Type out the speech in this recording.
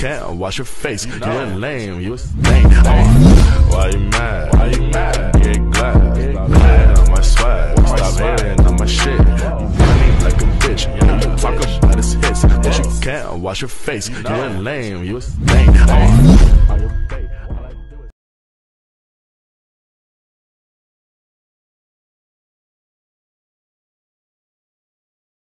can't wash your face. Oh. You ain't lame. You a lame. Oh. Why you mad? Why you mad? Get glad. Hating on my swag. Stop hating on my shit. You funny like a bitch. You know you talk about his hits, but you can't wash your face. You ain't lame. You a lame. Oh. oh.